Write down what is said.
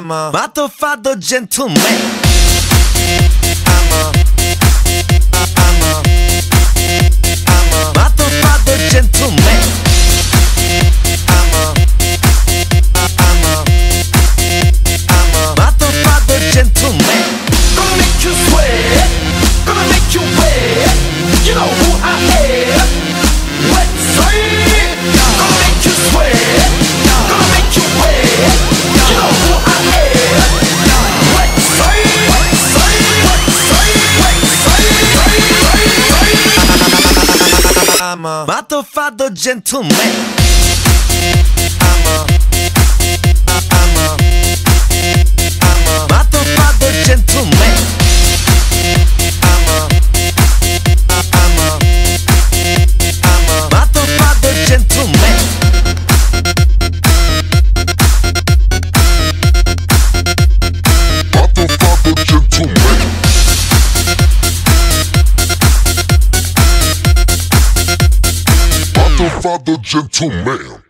I'm a Matofado gentleman. I'm a I'm a motherfucker gentleman. I'm a Father, gentleman.